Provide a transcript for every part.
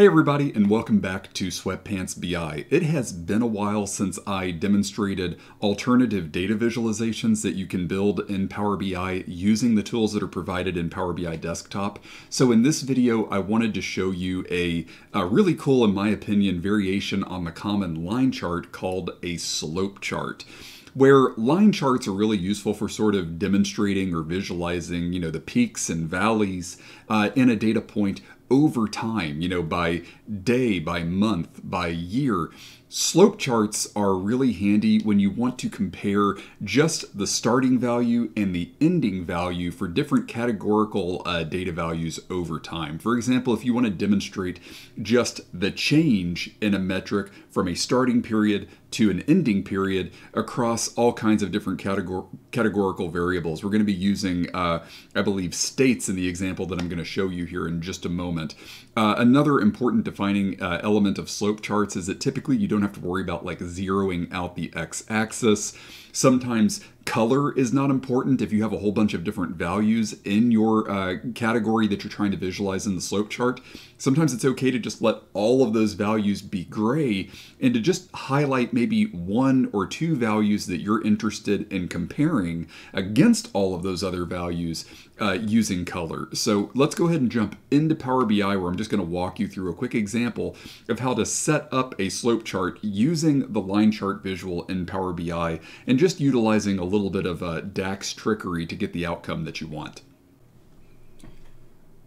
Hey everybody and welcome back to Sweatpants BI. It has been a while since I demonstrated alternative data visualizations that you can build in Power BI using the tools that are provided in Power BI Desktop. So in this video I wanted to show you a, a really cool, in my opinion, variation on the common line chart called a slope chart where line charts are really useful for sort of demonstrating or visualizing, you know, the peaks and valleys uh, in a data point over time, you know, by day, by month, by year. Slope charts are really handy when you want to compare just the starting value and the ending value for different categorical uh, data values over time. For example, if you want to demonstrate just the change in a metric from a starting period to an ending period across all kinds of different categor categorical variables. We're going to be using, uh, I believe, states in the example that I'm going to show you here in just a moment. Uh, another important defining uh, element of slope charts is that typically you don't have to worry about like zeroing out the x-axis. Sometimes color is not important if you have a whole bunch of different values in your uh, category that you're trying to visualize in the slope chart. Sometimes it's okay to just let all of those values be gray and to just highlight maybe one or two values that you're interested in comparing against all of those other values uh, using color. So let's go ahead and jump into Power BI where I'm just going to walk you through a quick example of how to set up a slope chart using the line chart visual in Power BI and just utilizing a little bit of uh, DAX trickery to get the outcome that you want.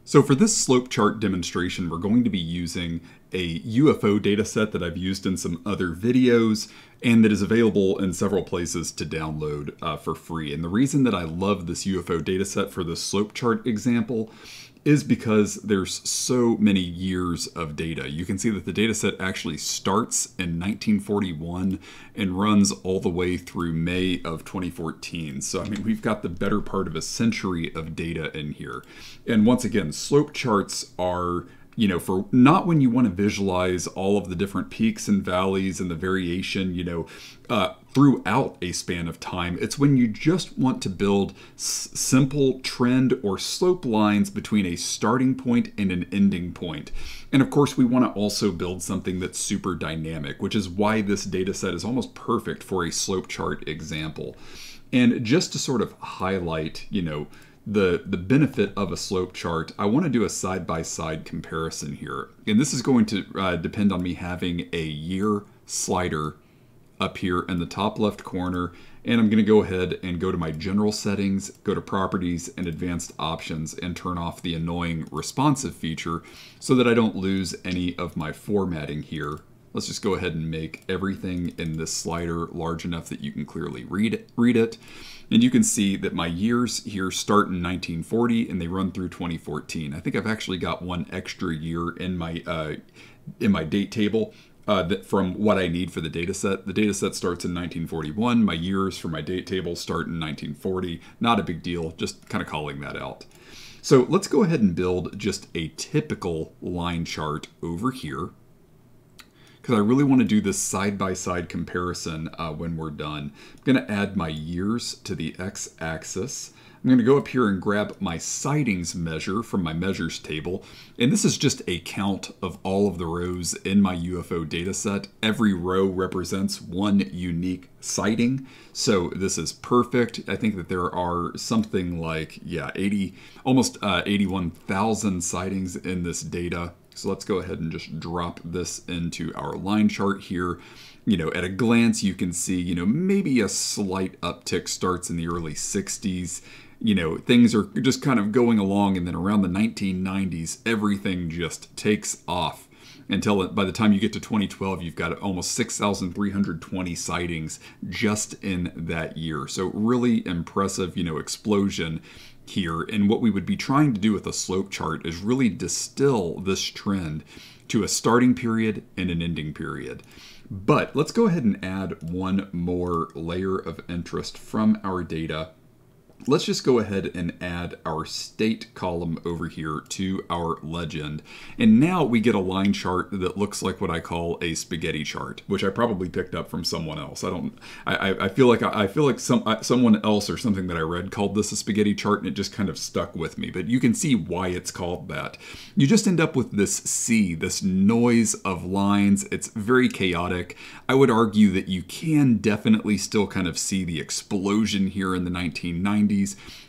So for this slope chart demonstration, we're going to be using a UFO dataset that I've used in some other videos and that is available in several places to download uh, for free. And the reason that I love this UFO dataset for the slope chart example is because there's so many years of data. You can see that the data set actually starts in 1941 and runs all the way through May of 2014. So, I mean, we've got the better part of a century of data in here. And once again, slope charts are you know, for not when you want to visualize all of the different peaks and valleys and the variation, you know, uh, throughout a span of time. It's when you just want to build simple trend or slope lines between a starting point and an ending point. And of course, we want to also build something that's super dynamic, which is why this data set is almost perfect for a slope chart example. And just to sort of highlight, you know, the, the benefit of a slope chart, I want to do a side-by-side comparison here. And this is going to uh, depend on me having a year slider up here in the top left corner. And I'm going to go ahead and go to my general settings, go to properties and advanced options and turn off the annoying responsive feature so that I don't lose any of my formatting here. Let's just go ahead and make everything in this slider large enough that you can clearly read it. Read it. And you can see that my years here start in 1940 and they run through 2014. I think I've actually got one extra year in my uh, in my date table uh, that from what I need for the data set. The data set starts in 1941. My years for my date table start in 1940. Not a big deal, just kind of calling that out. So let's go ahead and build just a typical line chart over here because I really want to do this side-by-side -side comparison uh, when we're done. I'm going to add my years to the x-axis. I'm going to go up here and grab my sightings measure from my measures table. And this is just a count of all of the rows in my UFO dataset. Every row represents one unique sighting. So this is perfect. I think that there are something like, yeah, 80, almost uh, 81,000 sightings in this data. So let's go ahead and just drop this into our line chart here. You know, at a glance, you can see, you know, maybe a slight uptick starts in the early 60s. You know, things are just kind of going along, and then around the 1990s, everything just takes off until by the time you get to 2012, you've got almost 6,320 sightings just in that year. So really impressive, you know, explosion here. And what we would be trying to do with a slope chart is really distill this trend to a starting period and an ending period. But let's go ahead and add one more layer of interest from our data let's just go ahead and add our state column over here to our legend. And now we get a line chart that looks like what I call a spaghetti chart, which I probably picked up from someone else. I don't, I, I feel like, I feel like some, someone else or something that I read called this a spaghetti chart and it just kind of stuck with me, but you can see why it's called that. You just end up with this sea, this noise of lines. It's very chaotic. I would argue that you can definitely still kind of see the explosion here in the 1990s,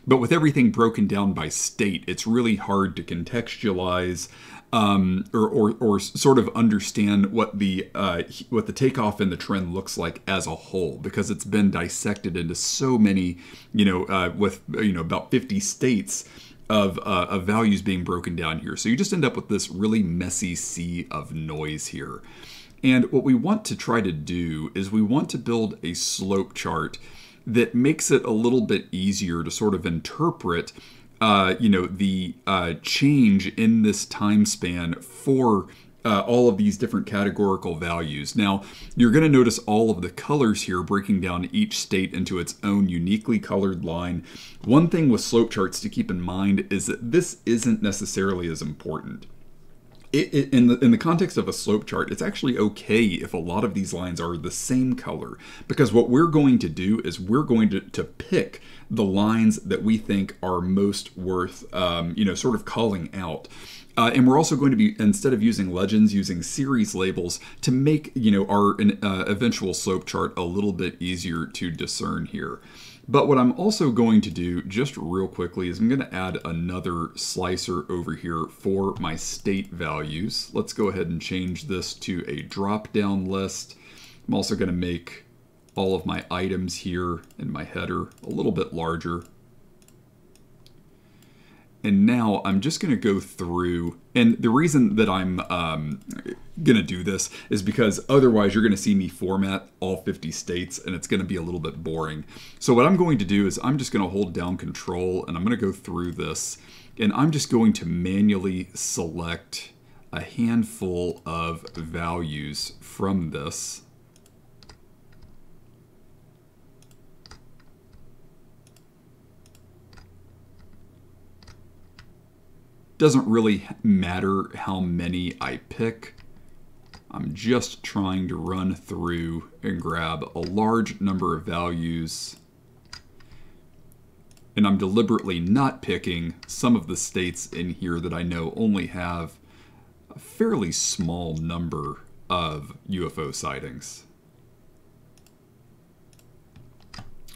but with everything broken down by state, it's really hard to contextualize um, or, or, or sort of understand what the uh, what the takeoff and the trend looks like as a whole because it's been dissected into so many you know uh, with you know about 50 states of, uh, of values being broken down here. So you just end up with this really messy sea of noise here. And what we want to try to do is we want to build a slope chart that makes it a little bit easier to sort of interpret uh, you know the uh, change in this time span for uh, all of these different categorical values. Now, you're going to notice all of the colors here breaking down each state into its own uniquely colored line. One thing with slope charts to keep in mind is that this isn't necessarily as important it, it, in the in the context of a slope chart, it's actually okay if a lot of these lines are the same color because what we're going to do is we're going to, to pick the lines that we think are most worth, um, you know, sort of calling out. Uh, and we're also going to be instead of using legends, using series labels to make you know our uh, eventual slope chart a little bit easier to discern here. But what I'm also going to do just real quickly is I'm going to add another slicer over here for my state values. Let's go ahead and change this to a drop down list. I'm also going to make all of my items here in my header a little bit larger. And now I'm just going to go through, and the reason that I'm um, going to do this is because otherwise you're going to see me format all 50 states and it's going to be a little bit boring. So what I'm going to do is I'm just going to hold down control and I'm going to go through this and I'm just going to manually select a handful of values from this. Doesn't really matter how many I pick. I'm just trying to run through and grab a large number of values. And I'm deliberately not picking some of the states in here that I know only have a fairly small number of UFO sightings.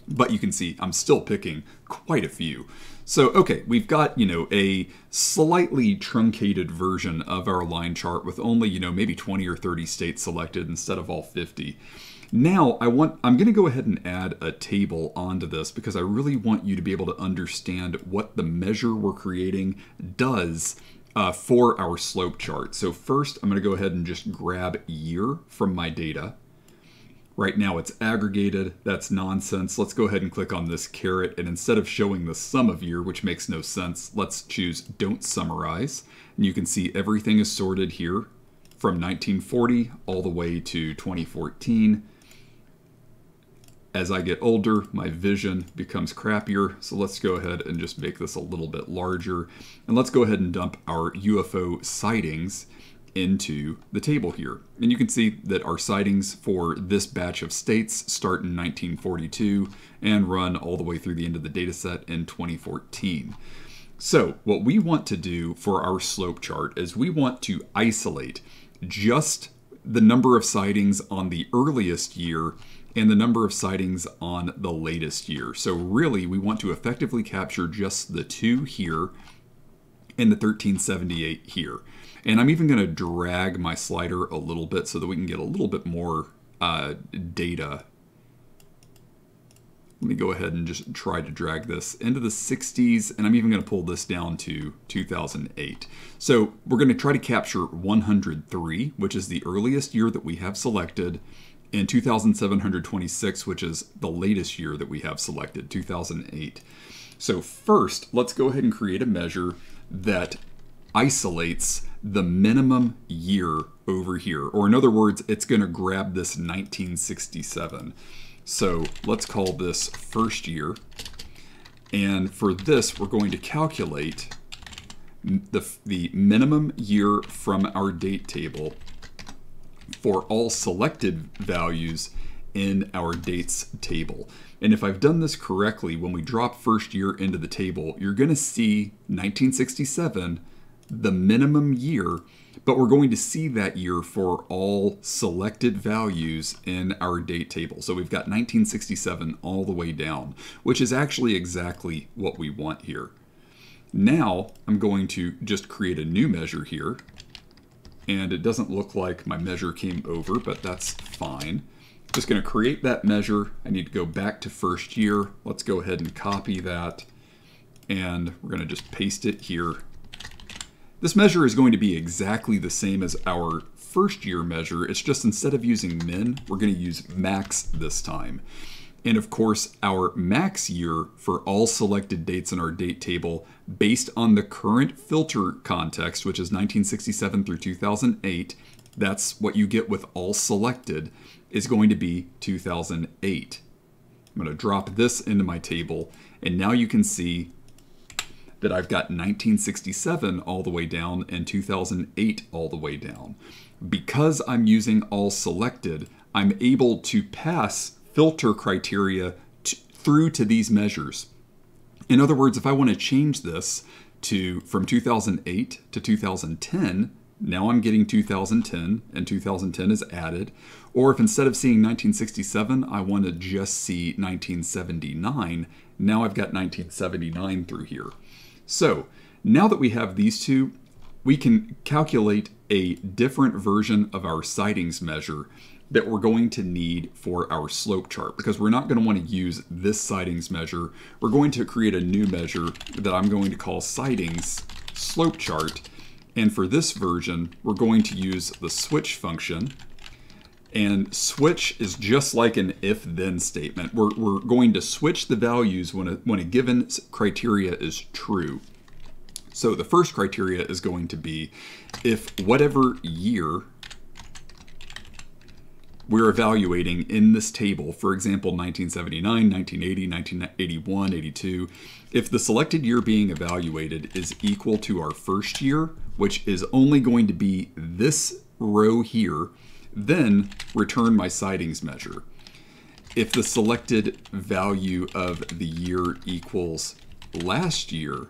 But you can see I'm still picking quite a few. So, okay, we've got, you know, a slightly truncated version of our line chart with only, you know, maybe 20 or 30 states selected instead of all 50. Now, I want I'm going to go ahead and add a table onto this because I really want you to be able to understand what the measure we're creating does uh, for our slope chart. So first, I'm going to go ahead and just grab year from my data. Right now it's aggregated, that's nonsense. Let's go ahead and click on this caret and instead of showing the sum of year, which makes no sense, let's choose don't summarize. And you can see everything is sorted here from 1940 all the way to 2014. As I get older, my vision becomes crappier, so let's go ahead and just make this a little bit larger. And let's go ahead and dump our UFO sightings into the table here. And you can see that our sightings for this batch of states start in 1942 and run all the way through the end of the data set in 2014. So what we want to do for our slope chart is we want to isolate just the number of sightings on the earliest year and the number of sightings on the latest year. So really we want to effectively capture just the two here and the 1378 here. And I'm even going to drag my slider a little bit so that we can get a little bit more uh, data. Let me go ahead and just try to drag this into the 60s, and I'm even going to pull this down to 2008. So we're going to try to capture 103, which is the earliest year that we have selected, and 2726, which is the latest year that we have selected, 2008. So first, let's go ahead and create a measure that isolates the minimum year over here. Or in other words, it's going to grab this 1967. So let's call this first year. And for this, we're going to calculate the, the minimum year from our date table for all selected values in our dates table. And if I've done this correctly, when we drop first year into the table, you're going to see 1967, the minimum year, but we're going to see that year for all selected values in our date table. So we've got 1967 all the way down, which is actually exactly what we want here. Now I'm going to just create a new measure here. And it doesn't look like my measure came over, but that's fine. Just going to create that measure. I need to go back to first year. Let's go ahead and copy that. And we're going to just paste it here. This measure is going to be exactly the same as our first year measure. It's just instead of using min, we're going to use max this time. And of course, our max year for all selected dates in our date table based on the current filter context, which is 1967 through 2008, that's what you get with all selected, is going to be 2008. I'm going to drop this into my table, and now you can see that I've got 1967 all the way down and 2008 all the way down. Because I'm using all selected, I'm able to pass filter criteria through to these measures. In other words, if I want to change this to from 2008 to 2010, now I'm getting 2010 and 2010 is added. Or if instead of seeing 1967, I want to just see 1979, now I've got 1979 through here. So now that we have these two, we can calculate a different version of our sightings measure that we're going to need for our slope chart because we're not going to want to use this sightings measure. We're going to create a new measure that I'm going to call sightings slope chart. And for this version, we're going to use the switch function. And switch is just like an if-then statement. We're, we're going to switch the values when a, when a given criteria is true. So the first criteria is going to be if whatever year we're evaluating in this table, for example, 1979, 1980, 1981, 82, if the selected year being evaluated is equal to our first year, which is only going to be this row here, then return my sightings measure. If the selected value of the year equals last year,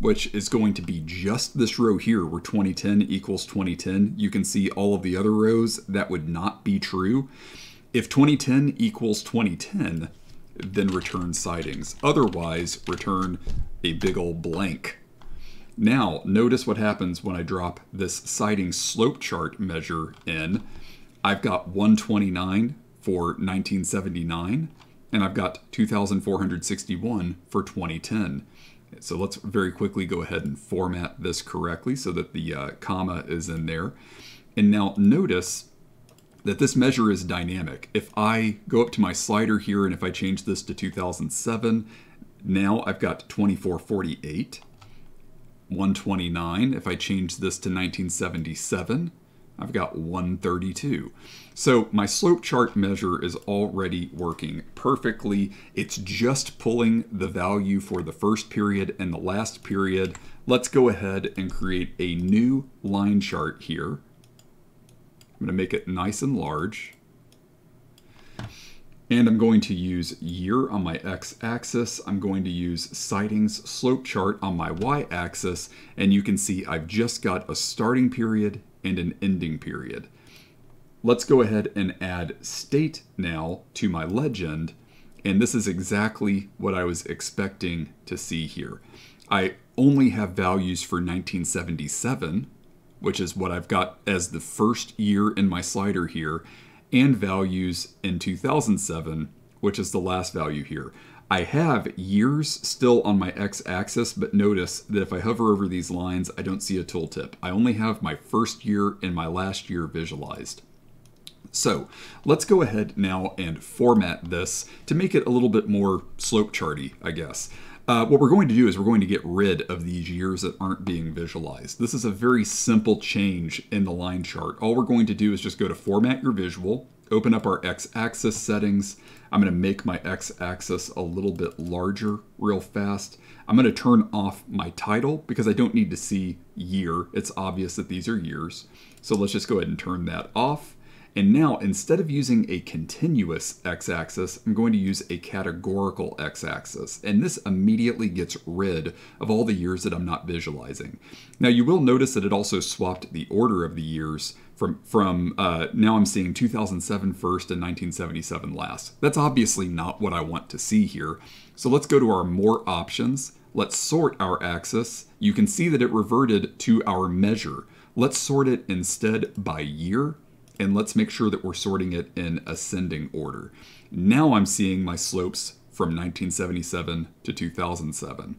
which is going to be just this row here where 2010 equals 2010. You can see all of the other rows that would not be true. If 2010 equals 2010, then return sightings. Otherwise, return a big old blank. Now, notice what happens when I drop this sighting slope chart measure in. I've got 129 for 1979, and I've got 2,461 for 2010. So let's very quickly go ahead and format this correctly so that the uh, comma is in there. And now notice that this measure is dynamic. If I go up to my slider here and if I change this to 2007, now I've got 2448, 129. If I change this to 1977, I've got 132. So my slope chart measure is already working perfectly. It's just pulling the value for the first period and the last period. Let's go ahead and create a new line chart here. I'm going to make it nice and large. And I'm going to use year on my x-axis. I'm going to use sightings slope chart on my y-axis. And you can see I've just got a starting period and an ending period. Let's go ahead and add state now to my legend. And this is exactly what I was expecting to see here. I only have values for 1977, which is what I've got as the first year in my slider here, and values in 2007, which is the last value here. I have years still on my x-axis, but notice that if I hover over these lines, I don't see a tooltip. I only have my first year and my last year visualized. So let's go ahead now and format this to make it a little bit more slope charty, I guess. uh, what we're going to do is we're going to get rid of these years that aren't being visualized. This is a very simple change in the line chart. All we're going to do is just go to Format Your Visual, open up our x-axis settings. I'm going to make my x-axis a little bit larger real fast. I'm going to turn off my title because I don't need to see year. It's obvious that these are years. So let's just go ahead and turn that off. And now, instead of using a continuous x-axis, I'm going to use a categorical x-axis. And this immediately gets rid of all the years that I'm not visualizing. Now, you will notice that it also swapped the order of the years from, from uh, now I'm seeing 2007 first and 1977 last. That's obviously not what I want to see here. So let's go to our more options. Let's sort our axis. You can see that it reverted to our measure. Let's sort it instead by year and let's make sure that we're sorting it in ascending order. Now I'm seeing my slopes from 1977 to 2007.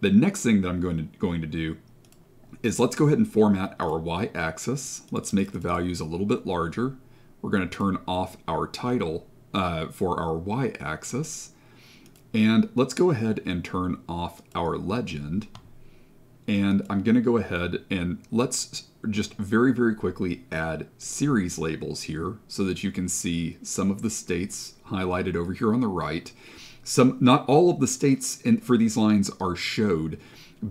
The next thing that I'm going to, going to do is let's go ahead and format our y-axis. Let's make the values a little bit larger. We're going to turn off our title uh, for our y-axis. And let's go ahead and turn off our legend. And I'm going to go ahead and let's just very, very quickly add series labels here so that you can see some of the states highlighted over here on the right. Some, not all of the states in, for these lines are showed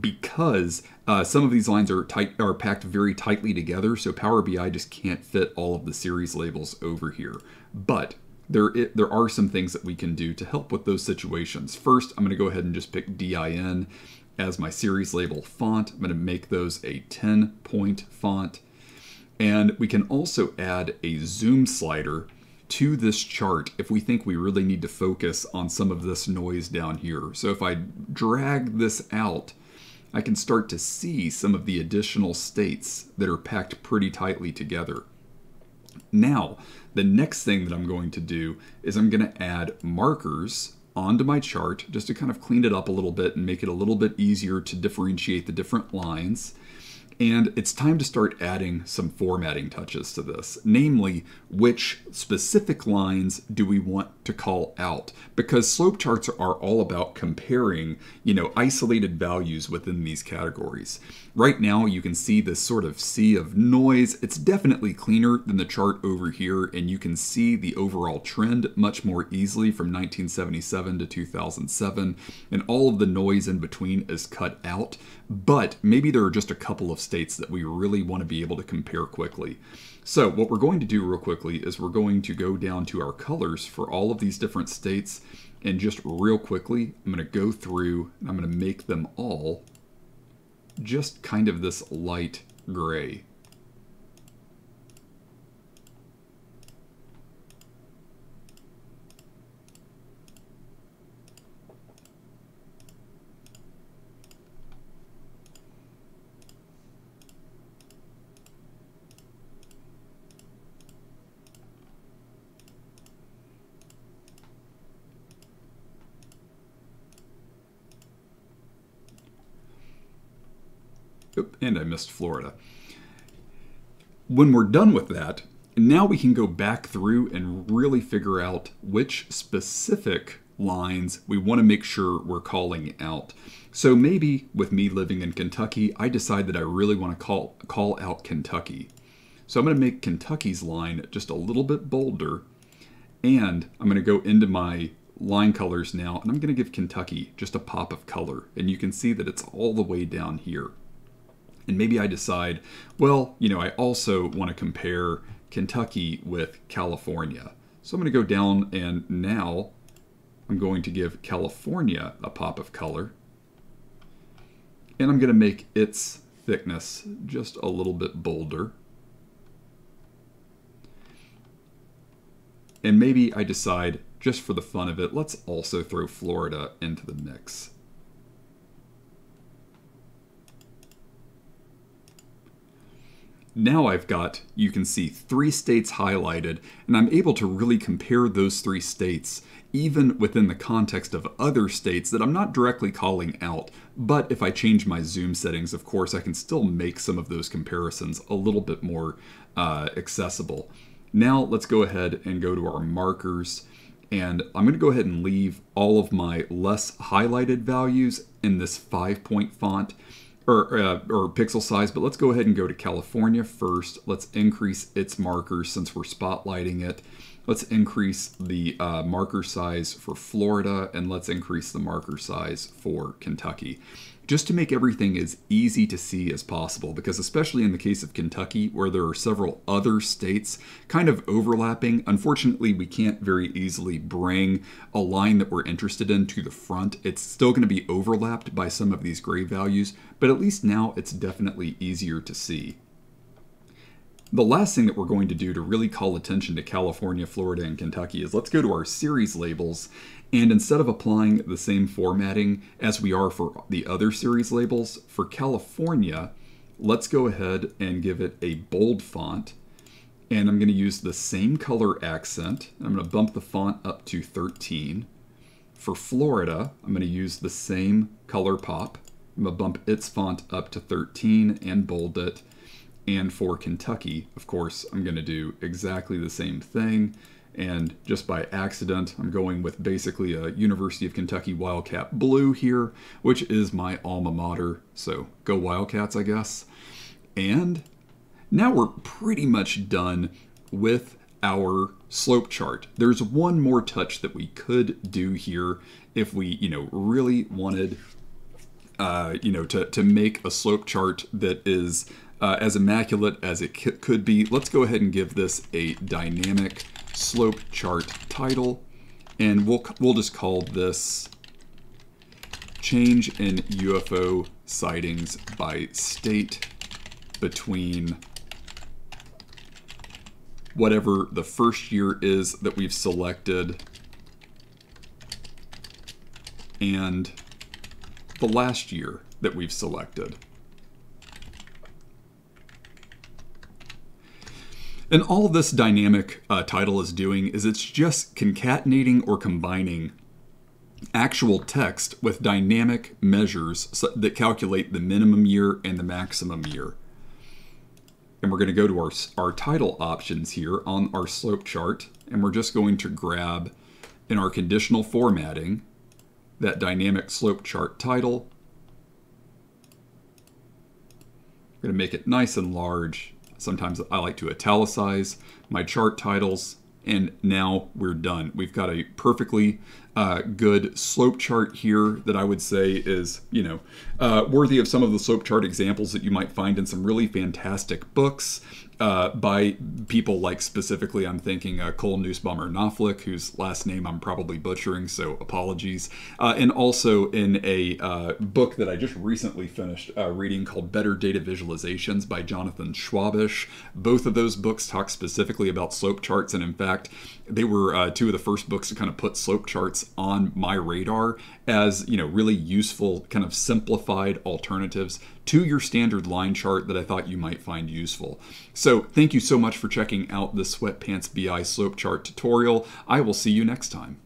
because uh, some of these lines are tight are packed very tightly together, so Power BI just can't fit all of the series labels over here. But there, it, there are some things that we can do to help with those situations. First, I'm going to go ahead and just pick DIN as my series label font. I'm going to make those a 10 point font. And we can also add a zoom slider to this chart if we think we really need to focus on some of this noise down here. So if I drag this out, I can start to see some of the additional states that are packed pretty tightly together. Now, the next thing that I'm going to do is I'm going to add markers onto my chart just to kind of clean it up a little bit and make it a little bit easier to differentiate the different lines. And it's time to start adding some formatting touches to this, namely which specific lines do we want to call out? Because slope charts are all about comparing, you know, isolated values within these categories. Right now you can see this sort of sea of noise. It's definitely cleaner than the chart over here and you can see the overall trend much more easily from 1977 to 2007 and all of the noise in between is cut out. But maybe there are just a couple of states that we really want to be able to compare quickly. So what we're going to do real quickly is we're going to go down to our colors for all of these different states and just real quickly, I'm going to go through and I'm going to make them all just kind of this light gray. And I missed Florida. When we're done with that, now we can go back through and really figure out which specific lines we want to make sure we're calling out. So maybe with me living in Kentucky, I decide that I really want to call, call out Kentucky. So I'm going to make Kentucky's line just a little bit bolder and I'm going to go into my line colors now and I'm going to give Kentucky just a pop of color and you can see that it's all the way down here. And maybe I decide, well, you know, I also want to compare Kentucky with California. So I'm going to go down and now I'm going to give California a pop of color. And I'm going to make its thickness just a little bit bolder. And maybe I decide, just for the fun of it, let's also throw Florida into the mix. Now I've got, you can see three states highlighted, and I'm able to really compare those three states even within the context of other states that I'm not directly calling out. But if I change my zoom settings, of course, I can still make some of those comparisons a little bit more uh, accessible. Now let's go ahead and go to our markers. And I'm going to go ahead and leave all of my less highlighted values in this five point font or, uh, or pixel size, but let's go ahead and go to California first. Let's increase its markers since we're spotlighting it. Let's increase the uh, marker size for Florida and let's increase the marker size for Kentucky just to make everything as easy to see as possible because especially in the case of Kentucky where there are several other states kind of overlapping unfortunately we can't very easily bring a line that we're interested in to the front. It's still going to be overlapped by some of these gray values but at least now it's definitely easier to see the last thing that we're going to do to really call attention to California, Florida, and Kentucky is let's go to our series labels and instead of applying the same formatting as we are for the other series labels, for California, let's go ahead and give it a bold font. And I'm going to use the same color accent. I'm going to bump the font up to 13. For Florida, I'm going to use the same color pop. I'm going to bump its font up to 13 and bold it. And for Kentucky, of course, I'm going to do exactly the same thing. And just by accident, I'm going with basically a University of Kentucky Wildcat blue here, which is my alma mater. So go Wildcats, I guess. And now we're pretty much done with our slope chart. There's one more touch that we could do here if we, you know, really wanted, uh, you know, to, to make a slope chart that is uh, as immaculate as it could be. Let's go ahead and give this a dynamic slope chart title, and we'll, we'll just call this change in UFO sightings by state between whatever the first year is that we've selected and the last year that we've selected. And all this dynamic uh, title is doing is it's just concatenating or combining actual text with dynamic measures that calculate the minimum year and the maximum year. And we're going to go to our, our title options here on our slope chart, and we're just going to grab in our conditional formatting that dynamic slope chart title. I'm going to make it nice and large Sometimes I like to italicize my chart titles and now we're done. We've got a perfectly uh, good slope chart here that I would say is, you know, uh, worthy of some of the slope chart examples that you might find in some really fantastic books uh, by people like specifically, I'm thinking uh, Cole Nussbaumer Knopflich, whose last name I'm probably butchering, so apologies. Uh, and also in a uh, book that I just recently finished uh, reading called Better Data Visualizations by Jonathan Schwabish. Both of those books talk specifically about slope charts, and in fact, they were uh, two of the first books to kind of put slope charts on my radar as you know really useful kind of simplified alternatives to your standard line chart that I thought you might find useful. So thank you so much for checking out the Sweatpants BI slope chart tutorial. I will see you next time.